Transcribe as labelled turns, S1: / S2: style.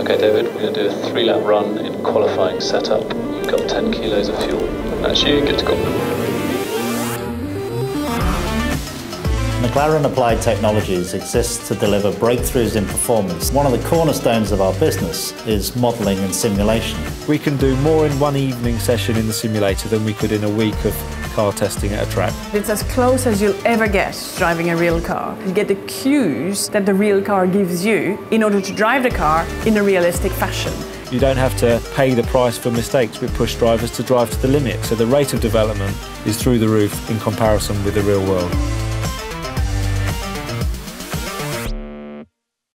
S1: Okay, David, we're going to do a three lap run in qualifying setup. You've got 10 kilos of fuel. That's you, good to go.
S2: McLaren Applied Technologies exists to deliver breakthroughs in performance. One of the cornerstones of our business is modelling and simulation.
S3: We can do more in one evening session in the simulator than we could in a week of car testing at a track.
S4: It's as close as you'll ever get driving a real car. You get the cues that the real car gives you in order to drive the car in a realistic fashion.
S3: You don't have to pay the price for mistakes. We push drivers to drive to the limit, so the rate of development is through the roof in comparison with the real world.